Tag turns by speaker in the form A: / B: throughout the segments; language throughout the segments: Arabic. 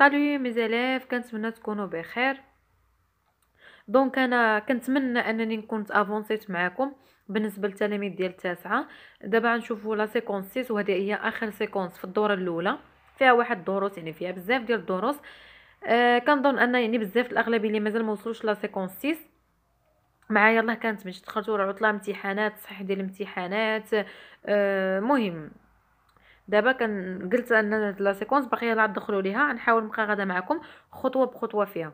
A: salut mes élèves كنتمنى تكونوا بخير donc أنا كنتمنى انني نكون avancé ت معكم بالنسبة للتلاميذ ديال التاسعه دابا نشوفوا la séquence 6 وهذه هي اخر séquence في الدوره الاولى فيها واحد الدروس يعني فيها بزاف ديال الدروس آه كنظن ان يعني بزاف الاغلبيه اللي مازال ما وصلوش la séquence 6 معايا يلاه كانت باش دخلتوا العطله امتحانات صحيح ديال الامتحانات آه دابا كان قلت أن la séquence باقية لا تدخلوا ليها نحاول نبقى غادا معكم خطوة بخطوة فيها.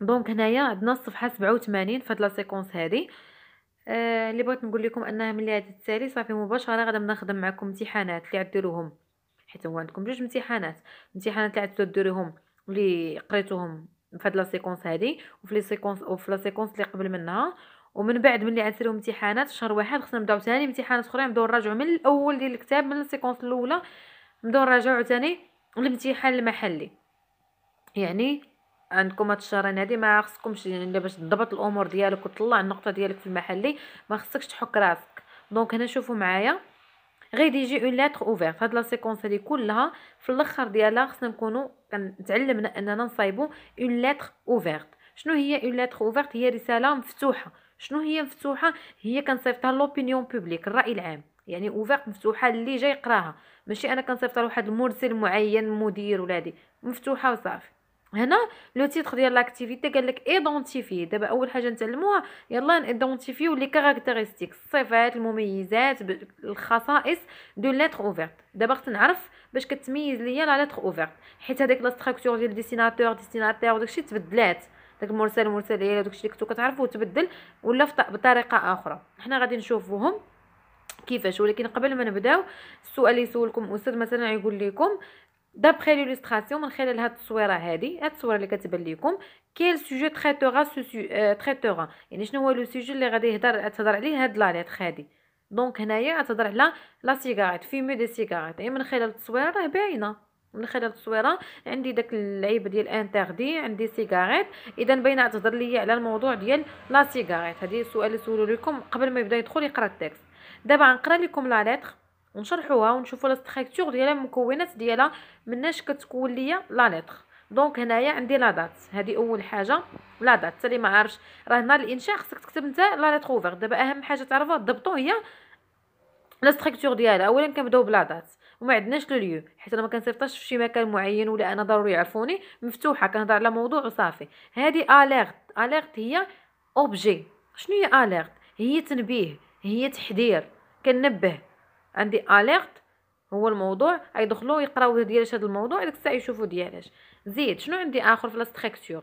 A: donc هنايا عندنا الصفحة 87 في هاد la séquence هادي. آه اللي بغيت نقول لكم أنها ملي غادي تسالي صافي مباشرة غادا نخدم معكم امتحانات اللي غديروهم حيت هو عندكم جوج امتحانات. امتحانات اللي غادي اللي قريتوهم في هاد la séquence هادي وفي les séquences وفي la séquence اللي قبل منها. ومن بعد ملي غنسيرو امتحانات شهر واحد خصنا نبداو ثاني امتحانات اخرين نبداو نراجعو من الأول ديال الكتاب من ال séquence الأولى نبداو نراجعو ثاني الامتحان المحلي. يعني عندكم هاد الشهرين هادي ما خصكمش يعني باش تضبط الأمور ديالك وتطلع النقطة ديالك في المحلي ما خصكش تحك راسك. donc هنا شوفوا معايا يجي une lettre ouverte هاد la séquence هادي كلها في الأخر ديالها خصنا نكونوا كنتعلمنا أننا نصايبوا une lettre ouverte شنو هي une lettre ouverte هي رسالة مفتوحة. شنو هي مفتوحة؟ هي كنصيفطها l'opinion publique الرأي العام. يعني ouverte مفتوحة اللي جاي يقراها. ماشي أنا كنصيفطها لواحد المرسل معين مدير ولادي مفتوحة وصافي. هنا le titre ديال l'activité قال لك identifier دابا أول حاجة نتعلموها يلا identifiez les caractéristiques الصفات المميزات الخصائص de lettre ouverte دابا خصنا نعرف باش كتميز ليا la lettre ouverte حيت هذيك la structure ديال destinateur destinataire وداكشي تبدلات. داك المرسل مرسليه وداكشي اللي كنتو كتعرفوا تبدل ولا بطريقة آخرى. حنا غادي نشوفوهم كيفاش. ولكن قبل ما نبداو السؤال اللي يسولكم أستاذ مثلا يقول لكم d'après l'illustration من خلال هاد التصويرة هادي هاد التصويرة اللي كتبان لكم quel sujet traitera traitera يعني شنو هو le sujet اللي غادي يهضر تهضر عليه هاد la هادي. donc هنايا تهضر على la cigarette fumer des cigarettes يعني من خلال التصويرة راه باينة. من خلال التصويرة. عندي داك اللعيبة ديال interdit عندي cigarette. إذا باينة تهضر ليا على الموضوع ديال la cigarette. هذه السؤال اللي سولو لكم قبل ما يبدا يدخل يقرأ ال texte. دابا غنقرأ لكم la lettre ونشرحوها ونشوفوا la structure ديالها المكونات ديالها مناش كتكون ليا la lettre donc هنايا عندي la date هذه أول حاجة la date اللي ما عارفش. راه هنا الإنشاء خصك تكتب أنت la lettre ouverte دابا أهم حاجة تعرفوها ضبطوا هي la structure ديالها. اولا كنبداو ب la date وما عندناش le lieu حيت أنا ما كنصيفطش في شي مكان معين ولا أنا ضروري يعرفوني مفتوحة كنهضر على موضوع وصافي. هذه alerte alerte هي objet شنو هي alerte هي تنبيه هي تحذير كنبه عندي alerte هو الموضوع يدخلوا يقراو ديالاش هذا الموضوع ديك الساعة يشوفوا ديالاش. زيد شنو عندي آخر في la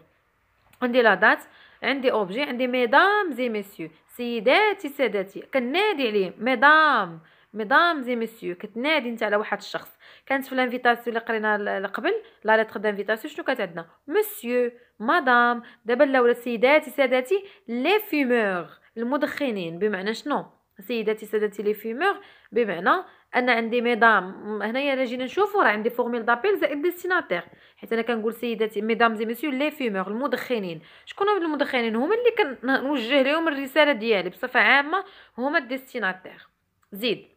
A: عندي la date عندي objet عندي mesdames et messieurs سيداتي ساداتي. كنادي عليه mesdames mesdames et messieurs كتنادي أنت على واحد الشخص. كانت في l'invitation اللي قرينا قبل la lettre d'invitation شنو كانت عندنا؟ مسيو مدام دابا لا ولا سيداتي ساداتي les fumeurs المدخنين. بمعنى شنو؟ سيداتي سادتي les fumeurs بمعنى أن عندي mesdames هنايا إلا جينا نشوفوا راه عندي formule d'appel زائد destinataire حيت أنا كنقول سيداتي mesdames et messieurs les fumeurs المدخنين. شكون هما المدخنين؟ هما اللي كنوجه لهم الرسالة ديالي بصفة عامة هما ال destinataire زيد.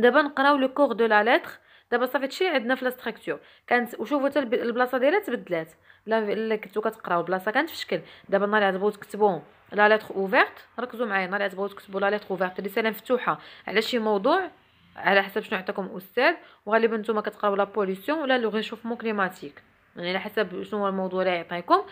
A: دابا نقراو le corps de la lettre. دابا صافي هادشي عندنا في la كانت وشوفوا حتى البلاصة ديالها تبدلات. لا كنتو كتقراو البلاصة كانت في شكل. دابا النهار اللي تبغيو تكتبوا la lettre ouverte ركزوا معايا النهار اللي تبغيو تكتبوا la lettre ouverte رساله مفتوحه على شي موضوع على حسب شنو عطاكم أستاذ. وغالبا نتوما كتقراو la pollution ولا le réchauffement climatique يعني على حسب شنو هو الموضوع اللي يعطيكم.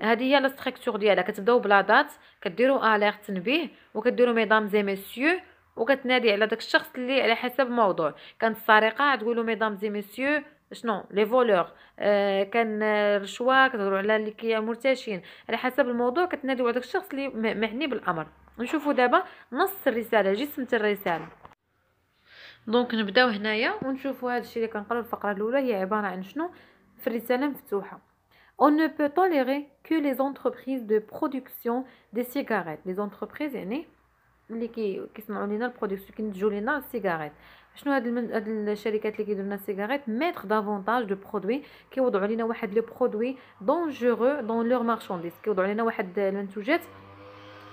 A: هذه هي la structure ديالها. كتبداو ب la date كديروا alerte تنبيه وكديروا mesdames et messieurs وكتنادي على داك الشخص اللي على حسب الموضوع كانت السرقة تقولوا mesdames et messieurs شنو؟ les voleurs آه كان رشوة كتهضروا على اللي كي مرتشين على حسب الموضوع كتناديو على داك الشخص اللي معني بالأمر. نشوفوا دابا نص الرسالة جسم الرسالة. donc نبداو هنايا ونشوفوا هذا الشيء اللي كنقراو الفقرة الأولى. هي عبارة عن شنو؟ في الرسالة مفتوحة. On ne peut tolérer que les entreprises de production des cigarettes. Les entreprises يعني اللي كي كيصنعوا لنا ال production كينتجوا لنا ال cigarette شنو هاد المن... هاد الشركات اللي كيديروا لنا ال cigarette mettent davantage de produits كيوضعوا علينا واحد le produit dangereux dans leurs marchandises. كيوضعوا علينا واحد المنتوجات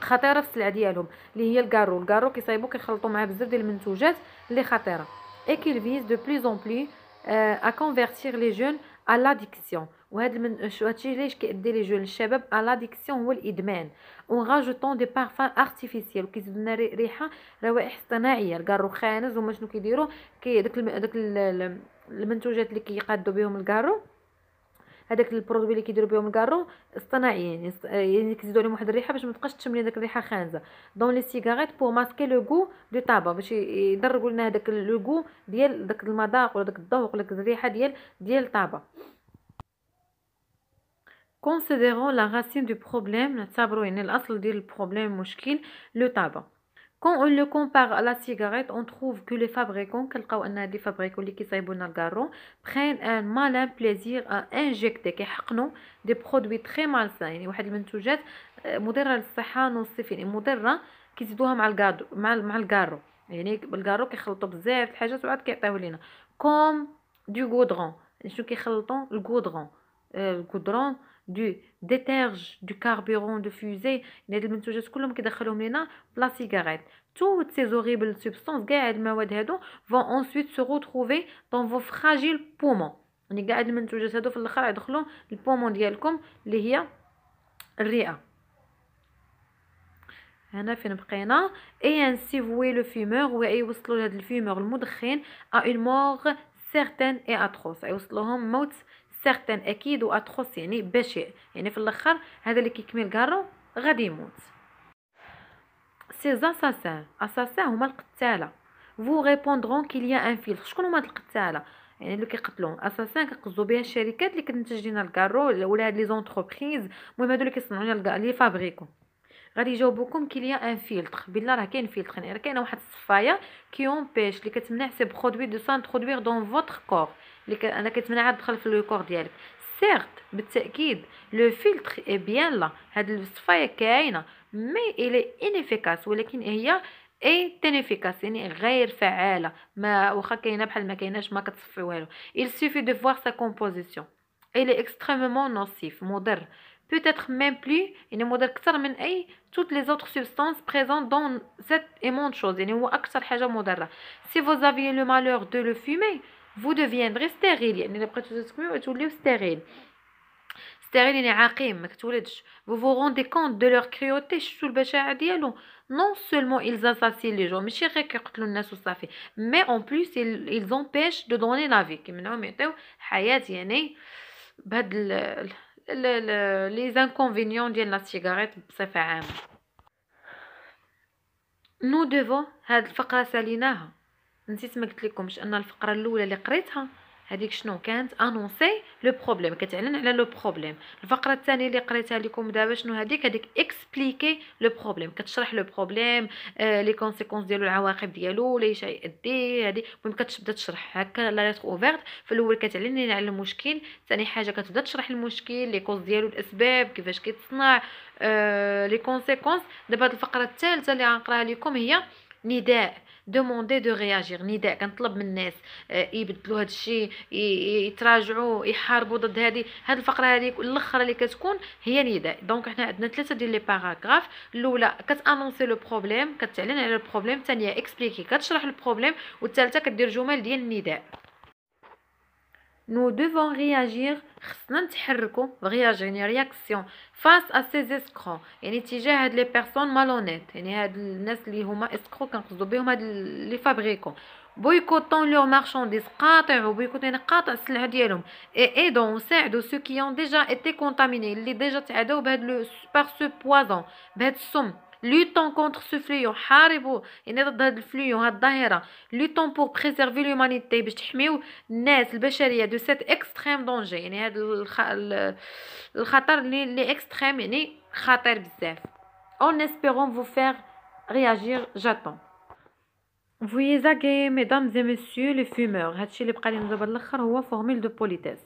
A: خطيرة في السلعة ديالهم اللي هي الكارو. الكارو كيصايبوا كيخلطوا معاه بزاف ديال المنتوجات اللي خطيرة. et qu'elles visent de plus en plus à convertir les jeunes à l'addiction. وهذا من هادشي علاش كيأدي les jeunes الشباب à l'addiction هو الإدمان. en rajoutant des parfums artificiels وكيزيدوا لنا ريحة روائح اصطناعيه الكارو خانز وما شنو كيديروا كي داك داك المنتوجات اللي كيقادوا بهم الكارو هذاك ال produit اللي كيديروا بهم الكارو اصطناعيين يعني, يعني كيزيدوا عليهم واحد الريحة باش ما تبقاش تشم داك الريحة خانزة. dans les cigarettes pour masquer le goût du tabac باش يدربوا لنا هذاك le goût ديال داك المذاق ولا داك الذوق ولا الريحة ديال ديال طابا Considérons la racine du problème, نعتبروا يعني الأصل ديال ال problème مشكل le tabac Quand on le compare à la cigarette, on trouve que les fabricants, كنلقاو ان هاد les fabricants اللي كيصايبوا لنا الكارو prennent un malin plaisir à injecter كيحقنوا des produits très malsains يعني واحد المنتوجات مضره للصحه نوصف يعني مضره كيزيدوها مع الكادو مع مع الكارو يعني بالكارو كيخلطوا بزاف الحاجات وعاد كيعطيو لينا كوم دو غودرون شنو كيخلطوا الغودرون الغودرون دو ديتيرج دو كاربورون دو فوزي هاد المنتوجات كلهم كيدخلوهم لينا ب la cigarette toutes ces horribles substances كاع هاد المواد هادو vont ensuite se retrouver dans vos fragiles poumons. يعني كاع هاد المنتوجات هادو في الآخر يدخلوا الـ poumons ديالكم اللي هي الرئه هنا فين بقينا et ainsi, fou le fumeur ويوصلوا لهاد الـ fumeur المدخن à une mort certaine et atroce يوصلوهم موت certaine أكيد و atroce يعني بشع يعني في الأخر هذا اللي كيكمل كارو غادي يموت. ces assassins assassins هما القتالة. vous répondront qu'il y a un filtre شكون هما القتالة. يعني اللي كيقتلون assassins كنقصدوا بها الشركات اللي كتنتج لنا الكارو ولا هاد les entreprises المهم هادو اللي كيصنعوا لنا les fabricants غادي يجاوبوكم qu'il y a un filtre بالله راه كاين فيلتر يعني راه كاينة واحد الصفايه qui empêche اللي كتمنع ces produits de s'introduire dans votre corps اللي أنا كتمنعها تدخل في le corps ديالك. certes بالتأكيد le filtre est bien là هاد الصفايه كاينة mais il est inefficace ولكن هي est inefficace يعني غير فعالة ما واخا كاينة بحال ما كايناش ما كتصفي والو. Il suffit de voir sa composition. Elle est extrêmement nocif مضر. Peut-être même plus يعني مضر أكثر من أي toutes les autres substances présentes dans cette immonde chose يعني هو أكثر حاجة مضرة. Si vous aviez le malheur de le fumer vous deviendrez stérile. يعني الا بقيتو تسكميو توليو ستيريل ستيريل يعني عقيم ما كتولدش. Vous vous rendez compte de leur cruauté شفتوا البشاعه ديالو non seulement ils assassinent les gens ماشي غير كيقتلوا الناس وصافي mais en plus ils, ils empêchent de donner la vie. كيمنعوهم يعطيو حياة يعني بهاد les inconvénients ديال la cigarette بصفة عامة. nous devons هاد الفقرة ساليناها. نسيت ما قلت لكمش أن الفقرة الأولى اللي قريتها هذيك شنو كانت؟ annoncer le problème كتعلن على le problème الفقرة الثانية اللي قريتها لكم دابا شنو هذيك؟ هذيك expliquer le problème كتشرح le problème آه les conséquences ديالو العواقب ديالو ليش يؤدي هذه. المهم كتبدا تشرح هكا la lettre ouverte في الأول كتعلن على المشكل. ثاني حاجة كتبدا تشرح المشكل les causes ديالو الأسباب كيفاش كيتصنع آه les conséquences دابا الفقرة الثالثة اللي غنقراها لكم هي نداء. demander de réagir نداء كنطلب من الناس يبدلوا هذا الشيء يتراجعوا يحاربوا ضد هذه هذه الفقره هذه الاخرى اللي كتكون هي نداء donc حنا عندنا ثلاثة ديال les paragraphes الاولى كت annoncer le problème كتعلن على الـ problème الثانية expliquer كتشرح الـ problème والثالثه كدير جمل ديال النداء nous devons réagir. خصنا نتحركوا réagir يعني réaction face à ces escrocs يعني تجاه هاد les personnes malhonnêtes يعني هاد الناس اللي هما escrocs كنقصدوا بهم هاد les fabricants boycottons leurs marchandises قاطعوا boycotte يعني قاطع السلعه ديالهم et aidons ساعدوا ceux qui ont déjà été contaminés اللي déjà تعداو بهاد le par ce poison بهاد السم luttons contre ce fléau. حاربوا يعني ضد هذا الـ fléau هذه الظاهره luttons pour préserver l'humanité. باش تحميو الناس البشريه de cet extrême danger يعني هذا الخ... الخطر اللي اللي extrême يعني خطير بزاف en espérant vous faire réagir j'attends. Veuillez agréer, mesdames et messieurs les fumeurs. هادشي اللي بقى لي دابا الآخر هو formule de politesse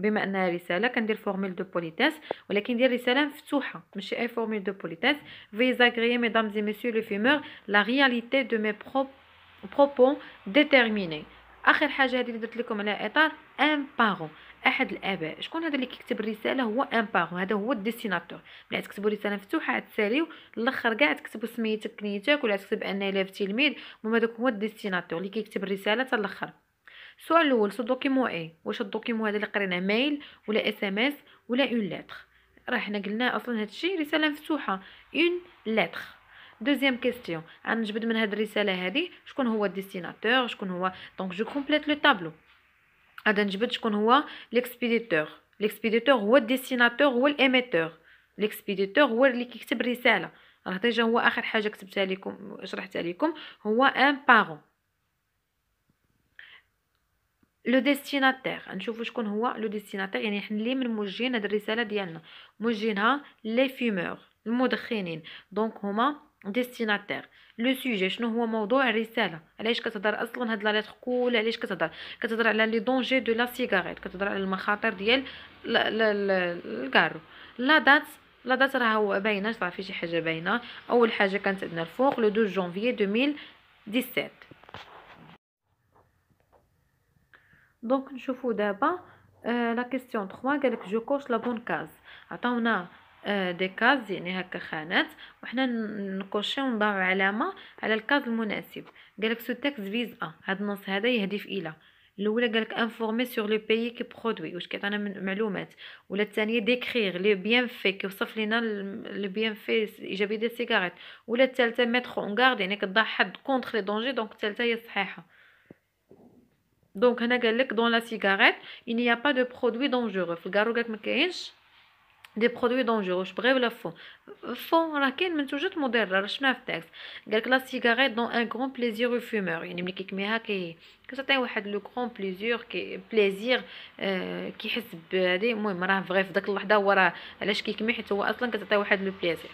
A: بما أنها رسالة كندير formule de politesse ولكن ندير رسالة مفتوحة ماشي أي formule de politesse Veuillez agréer, mesdames et messieurs les fumeurs, la réalité de mes propos déterminés. آخر حاجة هذه اللي درت لكم على إطار un parent أحد الآباء. شكون هذا اللي كيكتب الرسالة؟ هو un parent هذا هو الـ destinateur ملي تكتبوا رسالة مفتوحة تساليو الأخر كاع تكتبوا سميتك كنيتك ولا تكتب un élève تلميذ المهم هذاك هو الـ destinateur اللي كيكتب الرسالة حتى الأخر. السؤال الأول ce document est واش الـ document هذا اللي قريناه mail ولا SMS ولا une lettre راه حنا قلنا أصلا هادشي رسالة مفتوحة une lettre deuxième question غنجبد من هاد الرسالة هادي شكون هو الديستيناتور؟ شكون هو؟ donc je complète le tableau غادا نجبد شكون هو؟ l'expéditeur l'expéditeur هو الـ destinateur هو l'émetteur l'expéditeur هو اللي كيكتب الرسالة. راه déjà هو آخر حاجة كتبتها لكم شرحتها لكم هو un parent le destinataire. نشوفوا شكون هو le destinataire يعني حنا اللي من موجهين هاد الرسالة ديالنا. موجهينها les fumeurs المدخنين. donc هما destinataires. le sujet شنو هو موضوع الرسالة؟ علاش كتهضر أصلا هاد la lettre كول؟ علاش كتهضر؟ كتهضر على les dangers de la cigarette. كتهضر على المخاطر ديال الكارو. la date la date راه باينة صافي شي حاجة باينة. أول حاجة كانت عندنا الفوق le 12 جونفيي 2017 donc نشوفو دابا la question 3 قالك je coche la bonne case عطاونا des cases يعني هكا خانات وحنا ن cocher يو ونضعو علامه على الـ case المناسب قالك ce texte vise à هاد النص هذا يهدف إلى الاولى قالك informer sur le pays qui produit واش كيعطينا معلومات ولا الثانية décrire les bienfaits كيوصف لينا les bienfaits ايجابي des cigarettes ولا الثالثه mettre en garde يعني كتضع حد contre les dangers donc الثالثه هي الصحيحه donc هنا قال لك dans la cigarette il n'y a pas de produit dangereux في الكارو قالك ما كاينش des produits dangereux بغي ولا فو فو راه كاين منتوجات مضره راه شفناها في الـ texte قالك la cigarette donne un grand plaisir au fumeur يعني ملي كيكميها كي كتعطي واحد le grand plaisir كي plaisir آه كيحس بهادي المهم راه vrai في داك اللحظه هو راه علاش كيكمي حيت هو أصلا كتعطي واحد le plaisir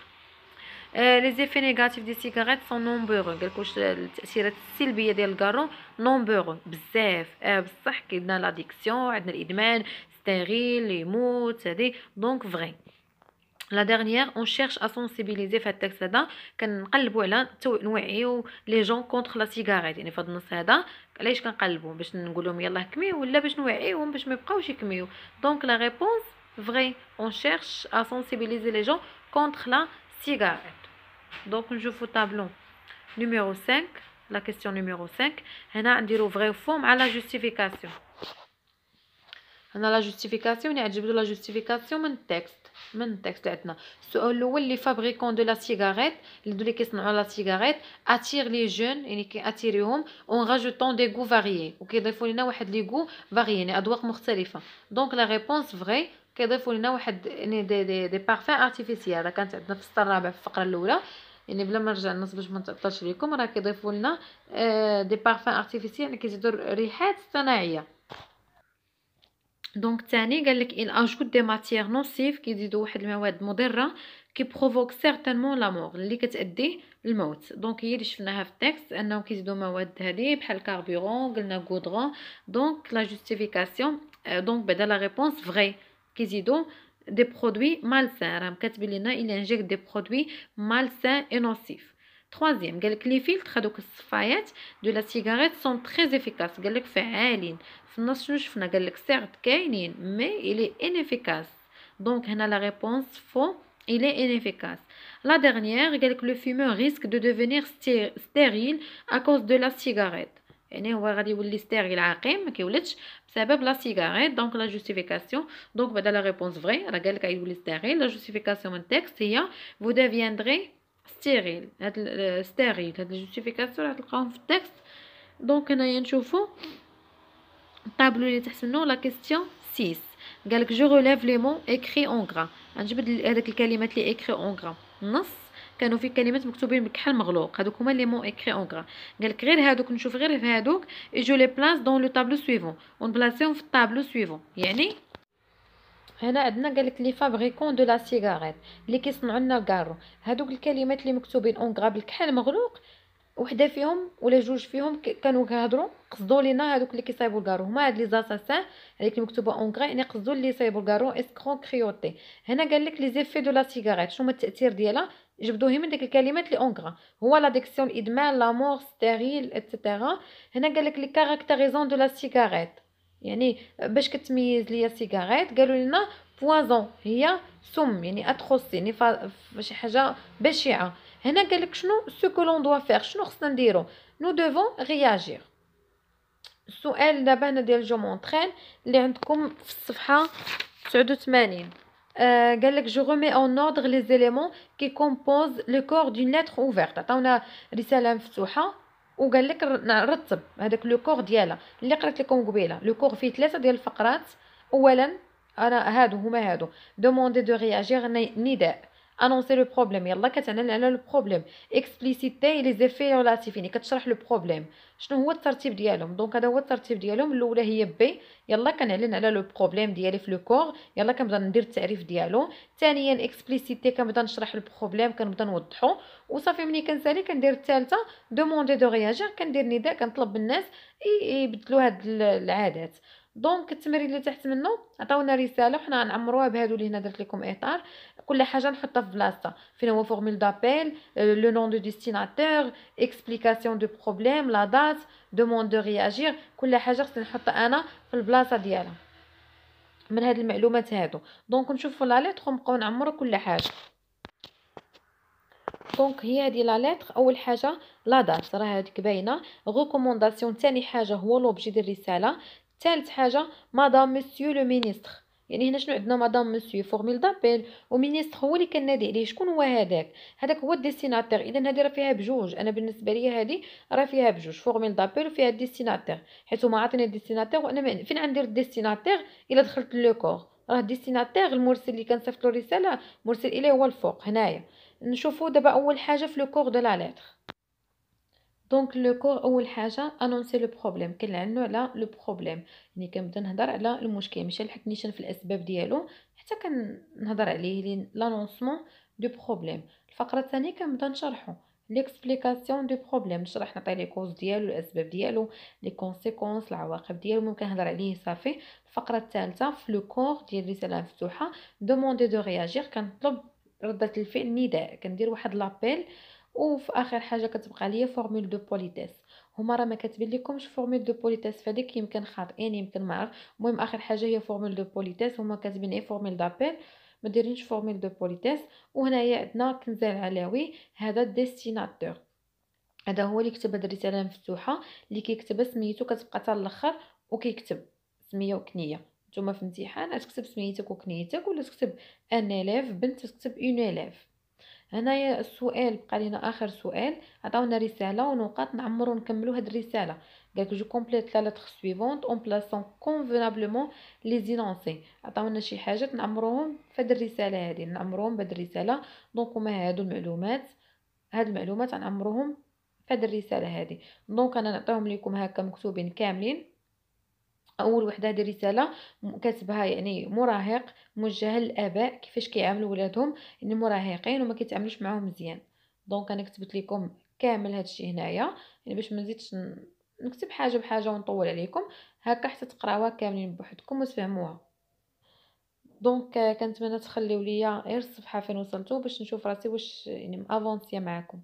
A: les effets négatifs des cigarettes sont nombreux قالك واش التاثيرات السلبيه ديال الكارون nombre بزاف آه بصح كاينة l'addiction عندنا الادمان stérile يموت هادي donc vrai la dernière on cherche à sensibiliser في ال texte هذا كنقلبوا على نوعيو les jeunes contre la cigarette يعني في هذا النص هذا علاش كنقلبوا باش نقول لهم يلاه كميو ولا باش نوعيهم باش ما يبقاوش يكميو donc la réponse vrai on cherche à sensibiliser les jeunes contre la cigarette donc نشوفوا tableau numéro 5 la question numéro 5 هنا نديرو vrai faux مع la justification هنا la justification يعني تجبدوا la justification من ال texte من ال texte اللي عندنا السؤال الأول les fabricants de la cigarette اللي دول كيصنعوا la cigarette attirent les jeunes يعني كي attirer يهم en rajoutant des goûts variés وكيضيفوا لنا واحد les goûts variés يعني اذواق مختلفه donc la réponse vrai كيضيفوا لنا واحد يعني des des, des parfums artificiels راه كانت عندنا في السطر الرابع في الفقرة الأولى. يعني بلا ما نرجع النص باش ما نتعطلش لكم راه كيضيفوا لنا des parfums artificiels يعني كيزيدوا ريحات صناعيه donc تاني قال لك on ajoute des matières nocives كيزيدوا واحد المواد مضرة qui provoquent certainement la mort اللي كتأدي للموت donc هي اللي شفناها في ال texte أنهم كيزيدوا مواد هذه بحال carburant قلنا غودرون donc la justification donc بعدا la réponse vrai كيزيدوا des produits malsains راهم كاتبين لنا ils injectent des produits malsains et nocifs troisième قالك les filtres هذوك الصفايات de la cigarette sont très efficaces. قالك فعالين في النص شنو شفنا؟ قالك certes كاينين mais il est inefficace donc هنا la réponse faux il est inefficace. La dernière, que le fumeur risque de devenir stérile à cause de la cigarette. يعني هو غادي يولي stérile عقيم ما كيولدش بسبب la cigarette donc la justification donc بعدا la réponse vrai راه قالك غيولي stérile. la justification من ال texte هي vous deviendrez stérile هاد stérile هاد ال justification راه تلقاوهم في ال texte donc هنايا نشوفو الطابلو اللي تحت منو la question 6 قالك je relève les mots écrits en gras غنجبد هذاك الكلمات اللي écrits en gras نص. كانوا في كلمات مكتوبين بكحل مغلوق. هذوك هما les mots écrits en gras قالك غير هذوك نشوف غير في هذوك je les place dans le tableau suivant ونبلاصيهم في ال tableau suivant يعني هنا عندنا قالك les fabricants de la cigarette اللي كيصنعوا لنا الكارو. هذوك الكلمات اللي مكتوبين en gras بالكحل مغلوق. وحدة فيهم ولا جوج فيهم كانوا كيهضروا قصدوا لينا هذوك اللي كيصايبوا الكارو. هما هاد les assassins هذيك اللي مكتوبة en gras يعني قصدوا اللي يصايبوا الكارو escrocs cruauté هنا قال لك les effets de la cigarette شنو التأثير ديالها؟ جبدوه من ديك الكلمات اللي en gras هو l'addiction الادمان la mort stérile et cetera هنا قال لك les caractérisants de la cigarette يعني باش كتميز ليا ال cigarette قالوا لنا poison هي سم يعني atroce يعني شي حاجة بشعة. هنا قال لك شنو؟ ce que l'on doit faire شنو خصنا نديرو؟ nous devons réagir السؤال دابا هنا ديال je m'entraîne اللي عندكم في الصفحة 89 قال لك je remets en ordre les éléments qui composent le corps d'une lettre ouverte عطاونا رساله مفتوحه وقال لك رتب هذاك le corps ديالها اللي قريت لكم قبيله le corps فيه ثلاثة ديال الفقرات اولا أنا هادو هما هادو demander de réagir نداء annoncer le problème يلا كتعلن على le problème expliciter les effets relatifs يعني كتشرح le problème شنو هو الترتيب ديالهم donc هذا هو الترتيب ديالهم الاولى هي b يلا كنعلن على le problème ديالي في le corps يلا كنبدا ندير التعريف ديالو ثانيا expliciter كنبدا نشرح ال problème كنبدا نوضحو وصافي ملي كنسالي كندير الثالثه demander de réagir كندير نداء كنطلب الناس يبدلوا هاد العادات donc التمرين اللي تحت منه عطاونا رساله وحنا غنعمروها بهادو اللي هنا درت لكم اطار كل حاجة نحطها في بلاصتها. فين هو formule d'appel le nom de destinateur explication du problème la date demande de réagir كل حاجة خصني نحطها أنا في البلاصة ديالها. من هاد المعلومات هادو. donc نشوفوا la lettre ونبقاو نعمرو كل حاجة. donc هي هذه la lettre أول حاجة la date راه هذيك باينة. recommandation ثاني حاجة هو l'objet ديال الرسالة. ثالث حاجة madame monsieur le ministre يعني هنا شنو عندنا madame monsieur formule d'appel و ministre هو اللي كنادي عليه. شكون هو هذاك؟ هذاك هو ال destinateur إذا هذه راه فيها بجوج. أنا بالنسبة لي هذه راه فيها بجوج. formule d'appel وفيها ال destinateur حيت هما عاطيني ال destinateur وأنا فين غندير الديستيناتور إلا دخلت le corps راه ال destinateur المرسل اللي كنصيفط له الرساله مرسل إليه هو الفوق هنايا. نشوفوا دابا أول حاجة في le corps de la lettre donc le corps أول حاجة annoncer le problème كنعلنوا على le problème يعني كنبدا نهضر على المشكل ماشي نحكنيش في الأسباب ديالو حتى كنهضر عليه l'annoncement du problème الفقرة الثانية كنبدا نشرحو. l'explication du problème نشرح نعطي les causes ديالو الأسباب ديالو les conséquences العواقب ديالو. ممكن نهضر عليه صافي. الفقرة الثالثة في le corps ديال الرساله مفتوحة demander de réagir كنطلب ردة الفعل نداء. كندير واحد l'appel وفي آخر حاجة كتبقى ليا formule de politesse هما راه ما كاتبين لكمش formule de politesse فديك يمكن خاطئين يمكن ما عرف المهم آخر حاجة هي formule de politesse هما كاتبين اي formule d'appel ما دايرينش formule de politesse وهنايا عندنا كنزه العلاوي هذا destinateur هذا هو اللي كتب هاد الرسالة مفتوحة اللي كيكتب سميتو كتبقى حتى الأخر وكيكتب سمية وكنية. نتوما في امتحان تكتب سميتك وكنيتك ولا تكتب un élève بنت تكتب une élève هنايا السؤال بقى لينا آخر سؤال. عطاونا رسالة ونقاط نعمرو نكملو هاد الرسالة. قالك je complète la lettre suivante en plaçant convenablement les énoncés. عطاونا شي حاجات نعمروهم في هاد الرسالة هادي؟ نعمروهم بهاد الرسالة. donc هما هادو المعلومات. هاد المعلومات غنعمروهم في هاد الرسالة هادي. donc أنا نعطيهم لكم هكا مكتوبين كاملين. أول وحدة هذه رسالة كاتبها يعني مراهق موجهه للاباء كيفاش كيعاملوا ولادهم يعني مراهقين وما كيتعاملوش معاهم مزيان. donc أنا كتبت لكم كامل هادشي هنايا يعني باش ما نزيدش نكتب حاجة بحاجة ونطول عليكم. هكا حتى تقراوها كاملين بوحدكم وتفهموها. donc كنتمنى تخليو ليا غير الصفحه فين وصلتو باش نشوف راسي واش يعني avancé معاكم.